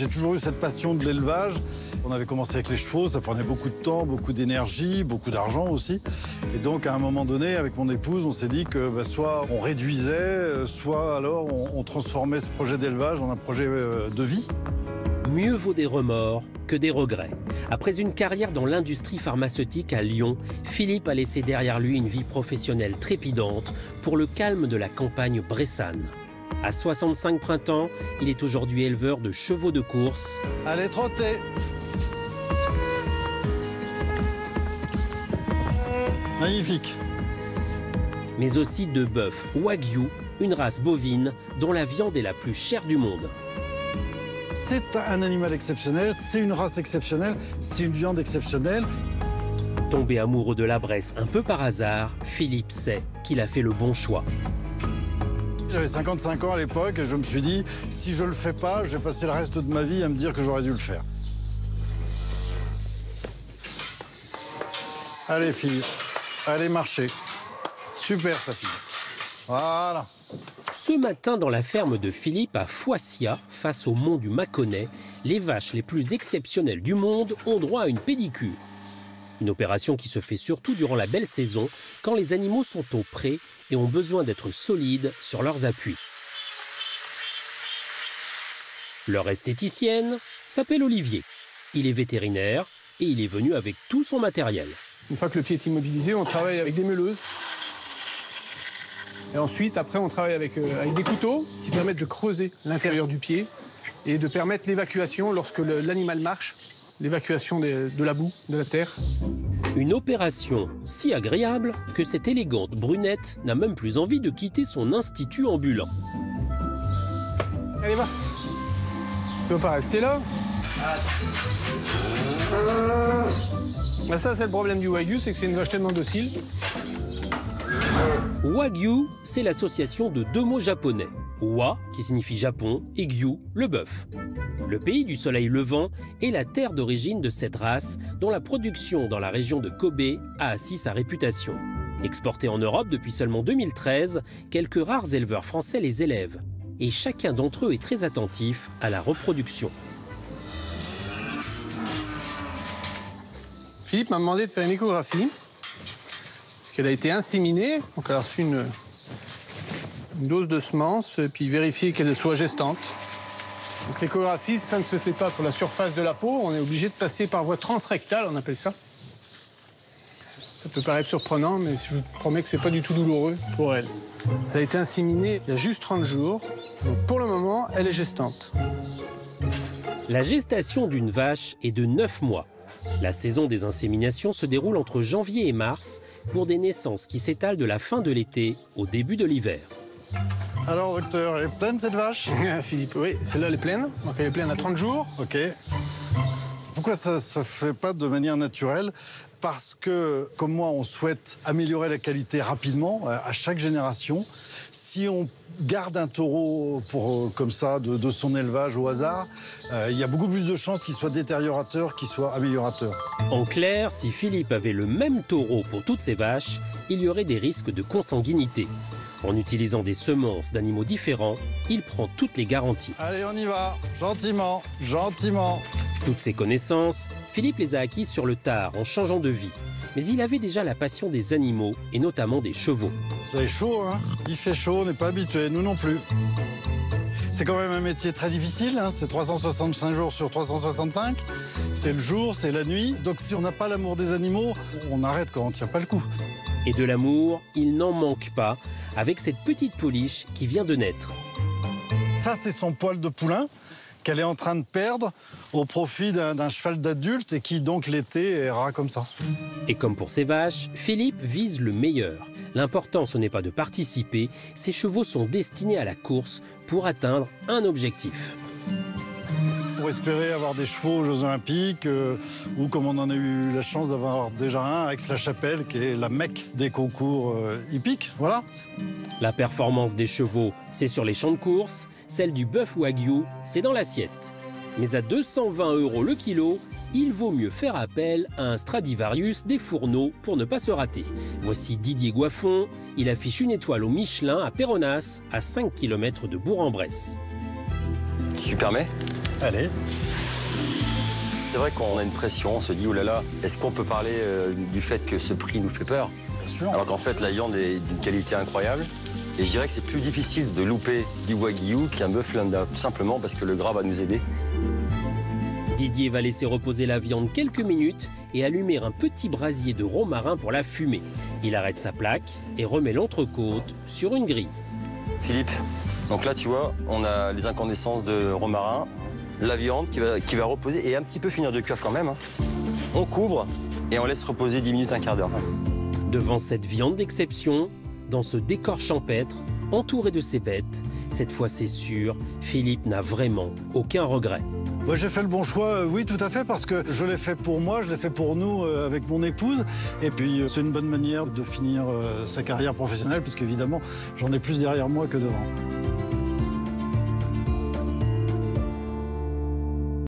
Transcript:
J'ai toujours eu cette passion de l'élevage. On avait commencé avec les chevaux, ça prenait beaucoup de temps, beaucoup d'énergie, beaucoup d'argent aussi. Et donc à un moment donné, avec mon épouse, on s'est dit que bah, soit on réduisait, euh, soit alors on, on transformait ce projet d'élevage en un projet euh, de vie. Mieux vaut des remords que des regrets. Après une carrière dans l'industrie pharmaceutique à Lyon, Philippe a laissé derrière lui une vie professionnelle trépidante pour le calme de la campagne bressane. À 65 printemps, il est aujourd'hui éleveur de chevaux de course. Allez, trotter Magnifique mais aussi de bœuf Wagyu, une race bovine dont la viande est la plus chère du monde. C'est un animal exceptionnel, c'est une race exceptionnelle, c'est une viande exceptionnelle. Tombé amoureux de la Bresse un peu par hasard, Philippe sait qu'il a fait le bon choix. J'avais 55 ans à l'époque et je me suis dit, si je le fais pas, je vais passer le reste de ma vie à me dire que j'aurais dû le faire. Allez fille, allez marcher. Super sa fille. Voilà. Ce matin, dans la ferme de Philippe à Foissia, face au mont du Mâconnais, les vaches les plus exceptionnelles du monde ont droit à une pédicure. Une opération qui se fait surtout durant la belle saison, quand les animaux sont au pré et ont besoin d'être solides sur leurs appuis. Leur esthéticienne s'appelle Olivier. Il est vétérinaire et il est venu avec tout son matériel. Une fois que le pied est immobilisé, on travaille avec des meuleuses. Et ensuite, après, on travaille avec, euh, avec des couteaux qui permettent de creuser l'intérieur du pied et de permettre l'évacuation lorsque l'animal marche, l'évacuation de la boue, de la terre. Une opération si agréable que cette élégante brunette n'a même plus envie de quitter son institut ambulant. Allez, va. Tu veux pas rester là? Ah, Ça, c'est le problème du Wagyu, c'est que c'est une vache tellement docile. Wagyu, c'est l'association de deux mots japonais. Wa, qui signifie Japon, et Gyu, le bœuf. Le pays du soleil levant est la terre d'origine de cette race, dont la production dans la région de Kobe a assis sa réputation. Exportés en Europe depuis seulement 2013, quelques rares éleveurs français les élèvent. Et chacun d'entre eux est très attentif à la reproduction. Philippe m'a demandé de faire une échographie. Parce qu'elle a été inséminée, donc elle a reçu une, une dose de semences, et puis vérifier qu'elle soit gestante. L'échographie, ça ne se fait pas pour la surface de la peau, on est obligé de passer par voie transrectale, on appelle ça. Ça peut paraître surprenant, mais je vous promets que c'est pas du tout douloureux pour elle. Elle a été inséminée il y a juste 30 jours, donc pour le moment, elle est gestante. La gestation d'une vache est de 9 mois. La saison des inséminations se déroule entre janvier et mars pour des naissances qui s'étalent de la fin de l'été au début de l'hiver. Alors docteur, elle est pleine cette vache? Philippe, oui, celle-là, elle est pleine. Donc elle est pleine à 30 jours. Ok. Pourquoi ça ne se fait pas de manière naturelle? Parce que, comme moi, on souhaite améliorer la qualité rapidement, euh, à chaque génération. Si on garde un taureau pour, euh, comme ça de, de son élevage au hasard, euh, il y a beaucoup plus de chances qu'il soit détériorateur qu'il soit améliorateur. En clair, si Philippe avait le même taureau pour toutes ses vaches, il y aurait des risques de consanguinité. En utilisant des semences d'animaux différents, il prend toutes les garanties. Allez, on y va, gentiment, gentiment. Toutes ces connaissances, Philippe les a acquises sur le tard en changeant de vie. Mais il avait déjà la passion des animaux et notamment des chevaux. Vous avez chaud, hein? Il fait chaud, on n'est pas habitué, nous non plus. C'est quand même un métier très difficile, hein, c'est 365 jours sur 365. C'est le jour, c'est la nuit. Donc si on n'a pas l'amour des animaux, on arrête quand on tient pas le coup. Et de l'amour, il n'en manque pas avec cette petite pouliche qui vient de naître. Ça, c'est son poil de poulain qu'elle est en train de perdre au profit d'un cheval d'adulte et qui donc l'été est ras comme ça. Et comme pour ses vaches, Philippe vise le meilleur. L'important, ce n'est pas de participer, ces chevaux sont destinés à la course pour atteindre un objectif. Pour espérer avoir des chevaux aux Jeux Olympiques, euh, ou comme on en a eu la chance d'avoir déjà un à Aix-la-Chapelle, qui est la mecque des concours euh, hippiques. Voilà. La performance des chevaux, c'est sur les champs de course, celle du bœuf wagyu, c'est dans l'assiette. Mais à 220 euros le kilo, il vaut mieux faire appel à un Stradivarius des fourneaux pour ne pas se rater. Voici Didier Goiffon, il affiche une étoile au Michelin à Péronas, à 5 km de Bourg-en-Bresse. Tu permets? Allez. C'est vrai qu'on a une pression, on se dit, oh là là, est-ce qu'on peut parler euh, du fait que ce prix nous fait peur? Bien sûr. Alors qu'en fait, la viande est d'une qualité incroyable. Et je dirais que c'est plus difficile de louper du wagyu qu'un bœuf lambda, simplement parce que le gras va nous aider. Didier va laisser reposer la viande quelques minutes et allumer un petit brasier de romarin pour la fumer. Il arrête sa plaque et remet l'entrecôte sur une grille. Philippe, donc là, tu vois, on a les incandescences de romarin, la viande qui va, qui va reposer et un petit peu finir de cuire quand même. hein. On couvre et on laisse reposer 10 minutes, un quart d'heure. Devant cette viande d'exception, dans ce décor champêtre, entouré de ses bêtes, cette fois c'est sûr, Philippe n'a vraiment aucun regret. Moi, j'ai fait le bon choix, euh, oui, tout à fait, parce que je l'ai fait pour moi, je l'ai fait pour nous euh, avec mon épouse. Et puis, euh, c'est une bonne manière de finir euh, sa carrière professionnelle, puisqu'évidemment, j'en ai plus derrière moi que devant.